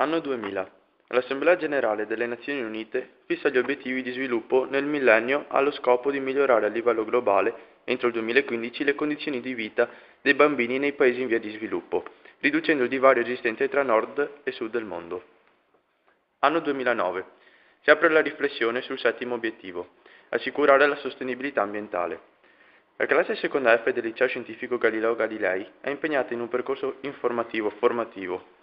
Anno 2000. L'Assemblea generale delle Nazioni Unite fissa gli obiettivi di sviluppo nel millennio allo scopo di migliorare a livello globale, entro il 2015, le condizioni di vita dei bambini nei paesi in via di sviluppo, riducendo il divario esistente tra nord e sud del mondo. Anno 2009. Si apre la riflessione sul settimo obiettivo, assicurare la sostenibilità ambientale. La classe seconda F del liceo scientifico Galileo Galilei è impegnata in un percorso informativo formativo.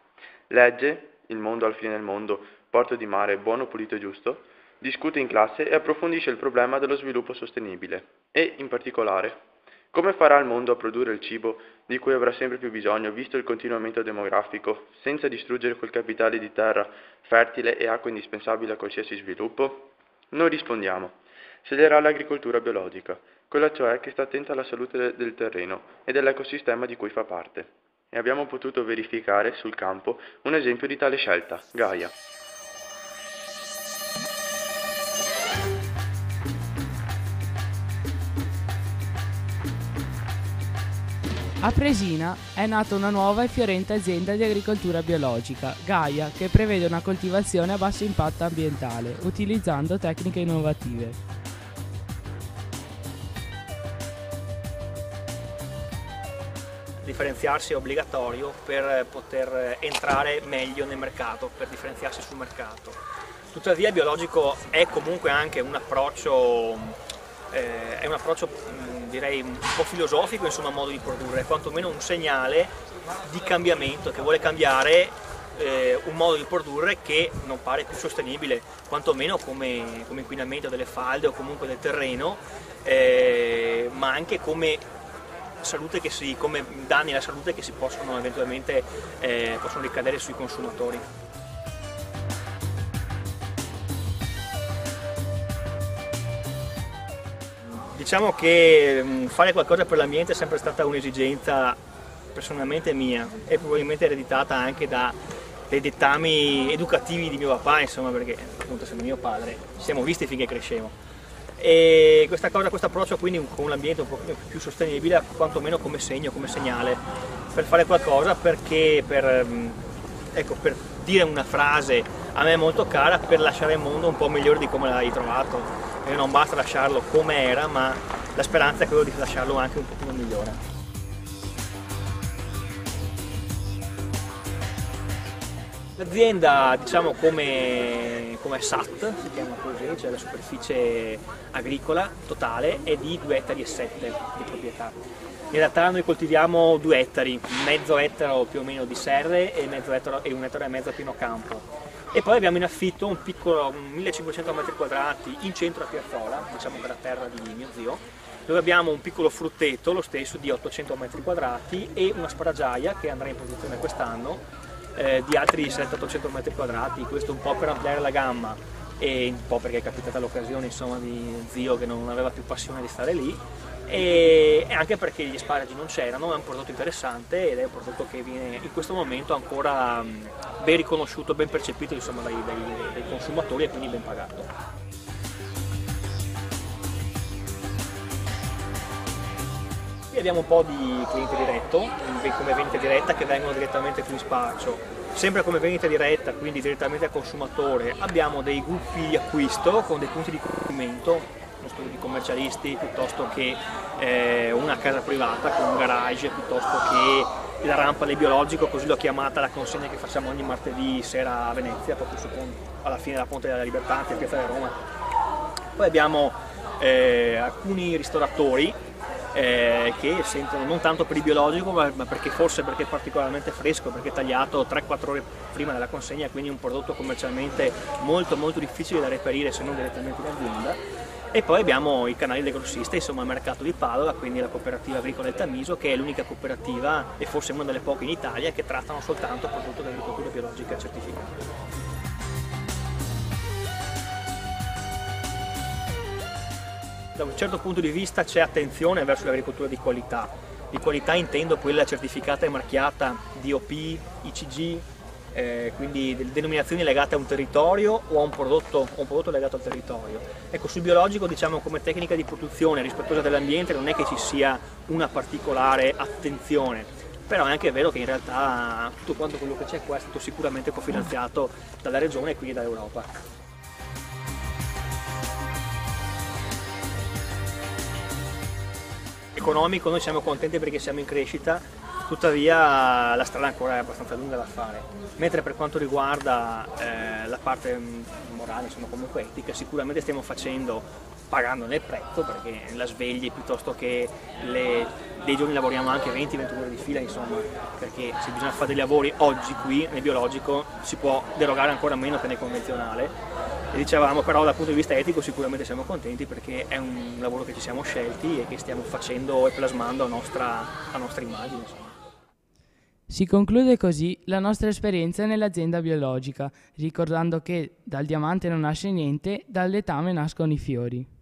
Legge Il mondo al fine del mondo, porto di mare, buono, pulito e giusto, discute in classe e approfondisce il problema dello sviluppo sostenibile e, in particolare, come farà il mondo a produrre il cibo di cui avrà sempre più bisogno, visto il continuo aumento demografico, senza distruggere quel capitale di terra fertile e acqua indispensabile a qualsiasi sviluppo? Noi rispondiamo. Sceglierà l'agricoltura biologica, quella cioè che sta attenta alla salute del terreno e dell'ecosistema di cui fa parte. E abbiamo potuto verificare sul campo un esempio di tale scelta, Gaia. A Presina è nata una nuova e fiorente azienda di agricoltura biologica, Gaia, che prevede una coltivazione a basso impatto ambientale, utilizzando tecniche innovative. Differenziarsi è obbligatorio per poter entrare meglio nel mercato, per differenziarsi sul mercato. Tuttavia il biologico è comunque anche un approccio, eh, è un approccio direi un po' filosofico insomma modo di produrre, quantomeno un segnale di cambiamento che vuole cambiare eh, un modo di produrre che non pare più sostenibile, quantomeno come, come inquinamento delle falde o comunque del terreno, eh, ma anche come salute che si, come danni alla salute che si possono eventualmente eh, possono ricadere sui consumatori. Diciamo che mm, fare qualcosa per l'ambiente è sempre stata un'esigenza personalmente mia e probabilmente ereditata anche da dei dettami educativi di mio papà, insomma, perché appunto essendo mio padre ci siamo visti finché crescevo e questa cosa, questo approccio quindi con un ambiente un po' più sostenibile quantomeno come segno, come segnale per fare qualcosa perché per, mm, ecco, per dire una frase a me molto cara per lasciare il mondo un po' migliore di come l'hai trovato e non basta lasciarlo come era ma la speranza è quella di lasciarlo anche un pochino migliore. L'azienda diciamo come, come SAT, si chiama così, cioè la superficie agricola totale è di 2 ettari e 7 di proprietà. In realtà noi coltiviamo 2 ettari, mezzo ettaro più o meno di serre e, ettaro, e un ettaro e mezzo a pieno campo. E poi abbiamo in affitto un piccolo 1500 metri quadrati in centro a Piazzola, diciamo per la terra di mio zio, dove abbiamo un piccolo frutteto, lo stesso di 800 metri quadrati e una sparagiaia che andrà in produzione quest'anno eh, di altri 700-800 metri quadrati, questo un po' per ampliare la gamma e un po' perché è capitata l'occasione insomma, di zio che non aveva più passione di stare lì e, anche perché gli sparagi non c'erano, è un prodotto interessante ed è un prodotto che viene in questo momento ancora ben riconosciuto, ben percepito insomma, dai, dai, dai consumatori e quindi ben pagato. Abbiamo un po' di cliente diretto, come vendita diretta, che vengono direttamente qui in spaccio. Sempre come vendita diretta, quindi direttamente al consumatore, abbiamo dei gruppi di acquisto con dei punti di riferimento, di commercialisti piuttosto che eh, una casa privata con un garage, piuttosto che la rampa del biologico, così l'ho chiamata la consegna che facciamo ogni martedì sera a Venezia, proprio su, alla fine della Ponte della Libertà, anche a Piazza di Roma. Poi abbiamo eh, alcuni ristoratori eh, che sentono non tanto per il biologico ma, ma, perché forse perché è particolarmente fresco, perché è tagliato 3-4 ore prima della consegna, quindi un prodotto commercialmente molto molto difficile da reperire se non direttamente in azienda. E poi abbiamo i canali del grossista, insomma il mercato di Padova, quindi la cooperativa agricola del Tamiso, che è l'unica cooperativa e forse una delle poche in Italia che trattano soltanto prodotti di agricoltura biologica certificati. Da un certo punto di vista c'è attenzione verso l'agricoltura di qualità. Di qualità intendo quella certificata e marchiata DOP, ICG, eh, quindi denominazioni legate a un territorio o a un prodotto, o un prodotto legato al territorio. Ecco, sul biologico diciamo come tecnica di produzione rispettosa dell'ambiente non è che ci sia una particolare attenzione, però è anche vero che in realtà tutto quanto quello che c'è qua è stato sicuramente cofinanziato dalla regione e quindi dall'Europa. Economico noi siamo contenti perché siamo in crescita, tuttavia la strada ancora è abbastanza lunga da fare. Mentre per quanto riguarda eh, la parte morale, insomma comunque etica, sicuramente stiamo facendo pagandone il prezzo perché la svegli piuttosto che le, dei giorni lavoriamo anche 20-21 ore di fila insomma perché se bisogna fare dei lavori oggi qui nel biologico si può derogare ancora meno che nel convenzionale e dicevamo però dal punto di vista etico sicuramente siamo contenti perché è un lavoro che ci siamo scelti e che stiamo facendo e plasmando a nostra, a nostra immagine insomma. Si conclude così la nostra esperienza nell'azienda biologica, ricordando che dal diamante non nasce niente, dal letame nascono i fiori.